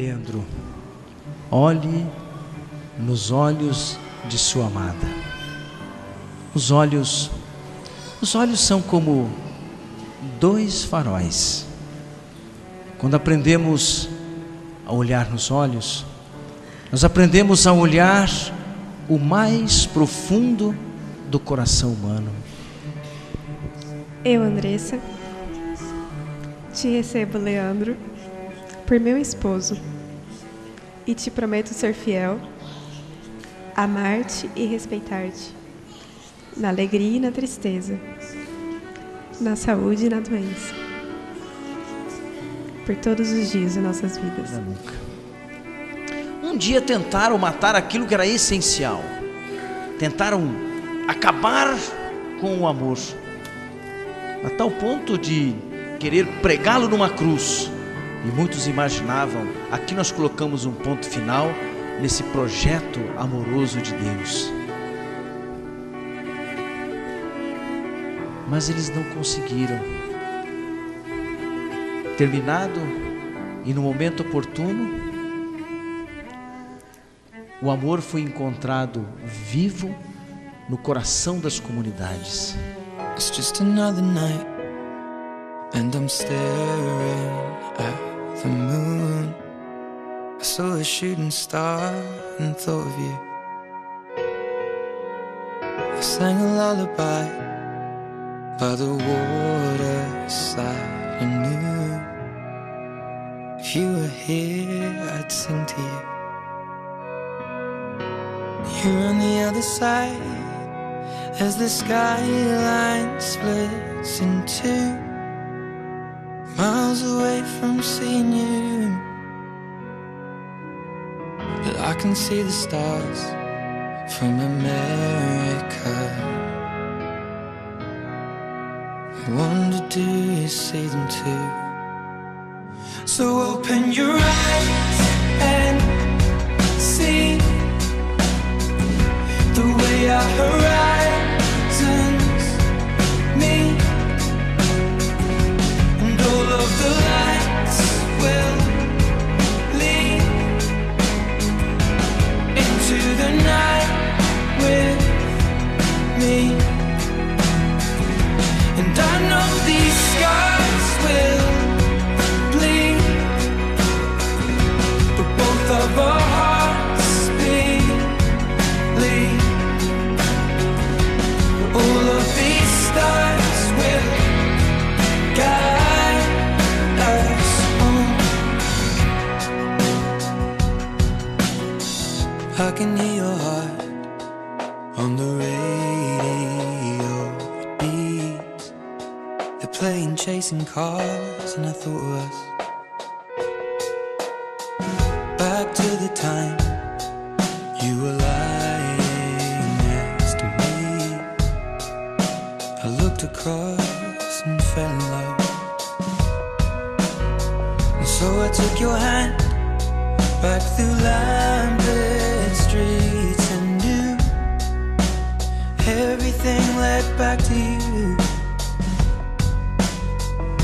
Leandro, olhe nos olhos de sua amada. Os olhos, os olhos são como dois faróis. Quando aprendemos a olhar nos olhos, nós aprendemos a olhar o mais profundo do coração humano. Eu, Andressa, te recebo, Leandro, por meu esposo, e te prometo ser fiel, amar-te e respeitar-te, na alegria e na tristeza, na saúde e na doença, por todos os dias de nossas vidas. Um dia tentaram matar aquilo que era essencial, tentaram acabar com o amor, a tal ponto de querer pregá-lo numa cruz. E muitos imaginavam, aqui nós colocamos um ponto final nesse projeto amoroso de Deus. Mas eles não conseguiram. Terminado e no momento oportuno, o amor foi encontrado vivo no coração das comunidades. It's just another night, and I'm staring at the moon. I saw a shooting star and thought of you. I sang a lullaby by the waterside and knew if you were here, I'd sing to you. You're on the other side as the skyline splits in two, miles away from seeing you. But I can see the stars from America. I wonder, do you see them too? So open your eyes and see the way I horizons heart on the radio. It beats. They're playing chasing cars, and I thought of us. Back to the time you were lying next to me. I looked across and fell in love. And so I took your hand back through lamplit everything led back to you.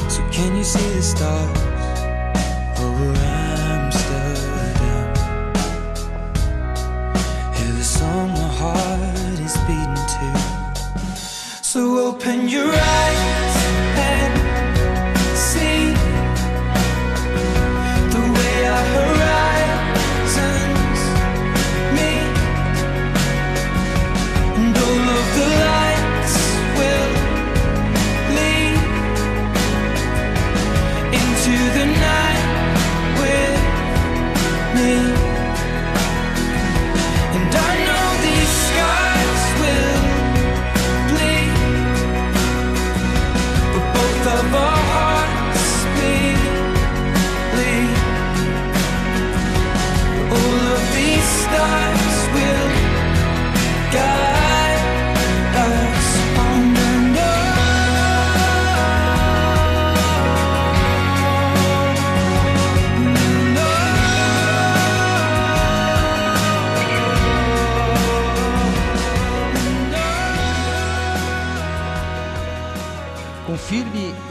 So can you see the stars over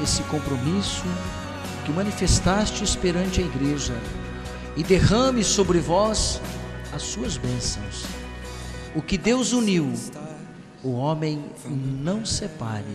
esse compromisso que manifestastes perante a igreja e derrame sobre vós as suas bênçãos. O que Deus uniu, o homem não separe.